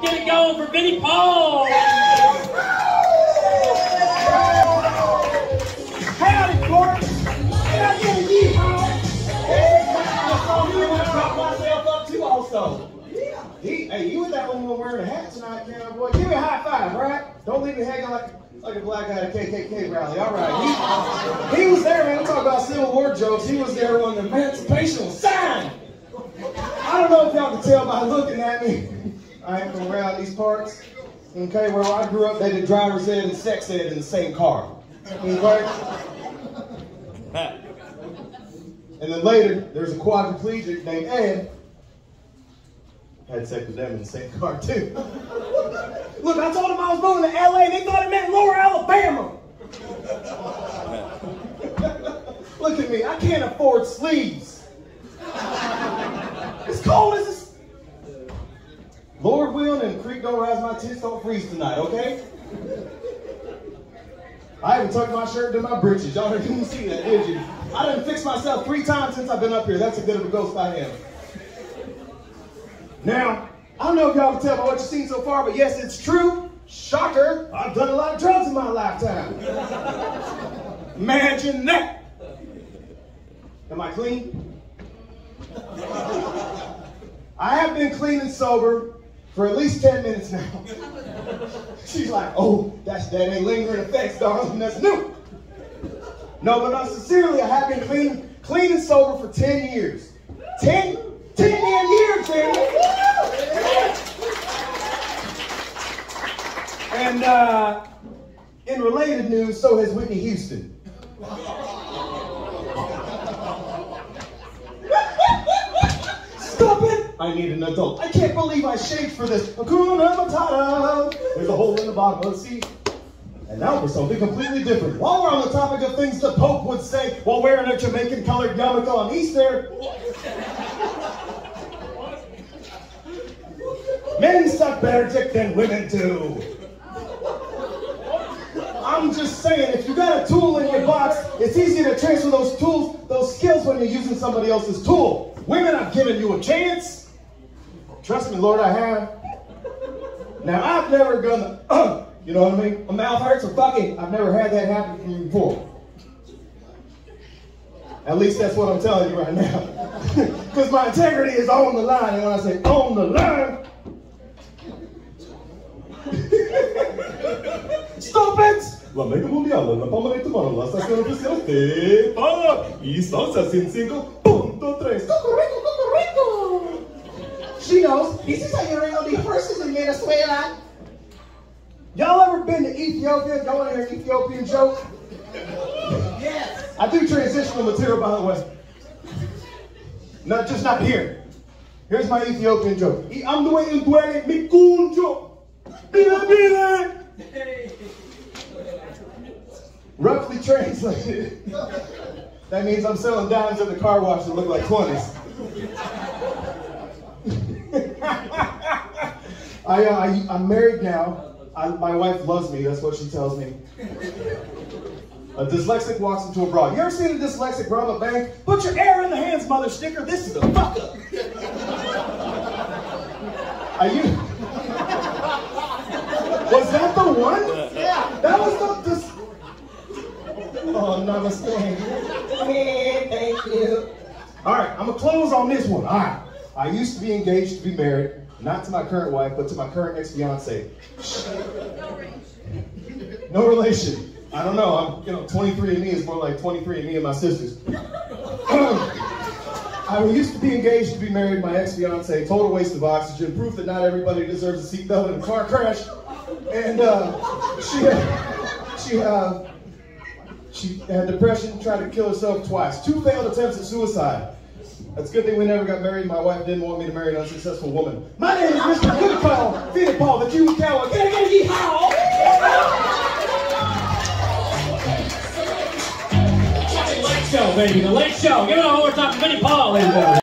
get it going for Vinnie Paul. Howdy, Court. Can I get a yeehaw? I drop myself up too, also. He, hey, you was that only one wearing a hat tonight, cowboy. Give me a high five, right? Don't leave me hanging like like a black guy at a KKK rally. All right. He, he was there, man. I'm talking about Civil War jokes. He was there when the Emancipation was signed. I don't know if y'all can tell by looking at me. I ain't from around these parts. Okay, where I grew up, they did driver's ed and sex ed in the same car. Okay? And then later, there's a quadriplegic named Ed. Had sex with them in the same car too. Look, I told them I was moving to LA. They thought it meant Lower Alabama. Look at me. I can't afford sleeves. It's cold as. Lord willing and creek don't rise, my tits don't freeze tonight, okay? I haven't tucked my shirt to my britches. Y'all didn't see that, did you? I done fixed myself three times since I've been up here. That's a bit of a ghost I am. Now, I don't know if y'all can tell by what you've seen so far, but yes, it's true. Shocker, I've done a lot of drugs in my lifetime. Imagine that. Am I clean? I have been clean and sober for at least 10 minutes now. She's like, oh, that's that ain't lingering effects, darling. That's new. No, but I sincerely, I have been clean, clean and sober for 10 years. 10, 10 damn years, man. And uh, in related news, so has Whitney Houston. Stop it! I need an adult. I can't believe I shaved for this. Hakuna Matata. There's a hole in the bottom of the sea. And now for something completely different. While we're on the topic of things the Pope would say while wearing a Jamaican colored yarmulke on Easter, men suck better dick than women do. I'm just saying, if you got a tool in your box, it's easy to transfer those tools, those skills when you're using somebody else's tool. Women, I've given you a chance. Trust me, Lord, I have. Now, I've never gonna, you know what I mean? My mouth hurts or fuck it. I've never had that happen to me before. At least that's what I'm telling you right now. Because my integrity is on the line. And when I say on the line, stop it. mundial, la this is how you on the horses in Venezuela. Y'all ever been to Ethiopia? Y'all want to hear an Ethiopian joke? Yes. I do transitional material, by the way. Not just not here. Here's my Ethiopian joke. I'm the way in duele mi kunjo. Mira, mira. Roughly translated, that means I'm selling dimes at the car wash that look like 20s. I, uh, I, I'm married now. I, my wife loves me, that's what she tells me. A dyslexic walks into a bra. You ever seen a dyslexic rub a bank? Put your air in the hands, mother sticker. This is a fuck up. Are you? Was that the one? Yeah. That was the. This... Oh, namaste. Thank you. All right, I'm gonna close on this one. All right. I used to be engaged to be married, not to my current wife, but to my current ex-fiance. No relation. I don't know. I'm, you know, 23 and me is more like 23 and me and my sisters. I used to be engaged to be married. My ex-fiance, total waste of oxygen, proof that not everybody deserves a seatbelt in a car crash. And uh, she she uh, she had depression, tried to kill herself twice. Two failed attempts at suicide. That's a good thing we never got married. My wife didn't want me to marry an unsuccessful woman. My name is Mr. Good Paul, Peter Paul, the Jew cowboy. Get it, get it, yeehaw! Late show, baby. The late show. Give it a more time for Vinnie Paul, gentlemen.